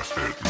just it.